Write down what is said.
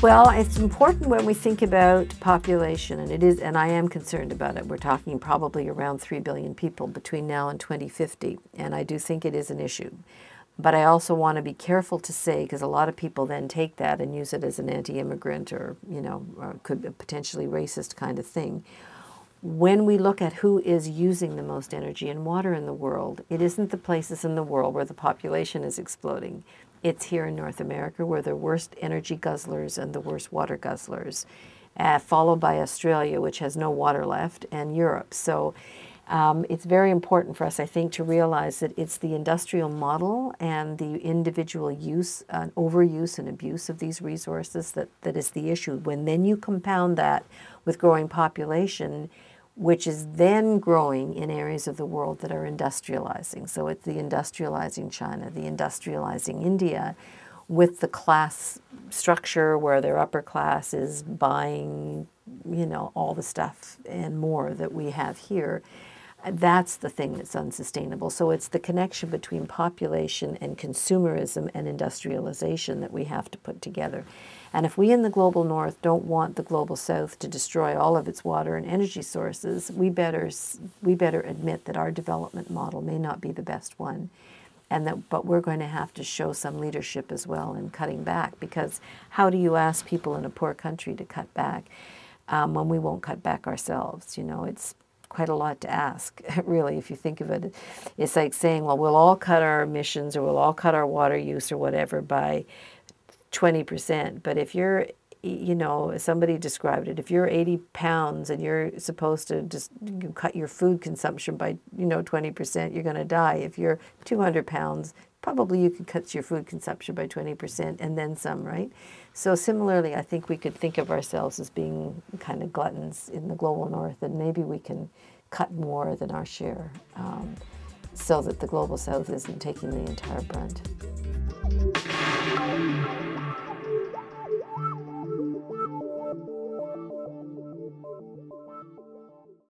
Well, it's important when we think about population, and it is, and I am concerned about it. We're talking probably around 3 billion people between now and 2050, and I do think it is an issue. But I also want to be careful to say, because a lot of people then take that and use it as an anti-immigrant or, you know, or could potentially racist kind of thing. When we look at who is using the most energy and water in the world, it isn't the places in the world where the population is exploding. It's here in North America where the worst energy guzzlers and the worst water guzzlers, uh, followed by Australia, which has no water left, and Europe. So um, it's very important for us, I think, to realize that it's the industrial model and the individual use, uh, overuse and abuse of these resources that, that is the issue. When then you compound that with growing population, which is then growing in areas of the world that are industrializing. So it's the industrializing China, the industrializing India, with the class structure where their upper class is buying, you know, all the stuff and more that we have here. That's the thing that's unsustainable. So it's the connection between population and consumerism and industrialization that we have to put together. And if we in the global north don't want the global south to destroy all of its water and energy sources, we better, we better admit that our development model may not be the best one. And that, but we're going to have to show some leadership as well in cutting back because how do you ask people in a poor country to cut back um, when we won't cut back ourselves? You know, it's quite a lot to ask, really, if you think of it. It's like saying, well, we'll all cut our emissions or we'll all cut our water use or whatever by 20%. But if you're, you know, somebody described it, if you're 80 pounds and you're supposed to just cut your food consumption by, you know, 20%, you're going to die. If you're 200 pounds, probably you could cut your food consumption by 20% and then some, right? So similarly, I think we could think of ourselves as being kind of gluttons in the global north and maybe we can cut more than our share um, so that the global south isn't taking the entire brunt.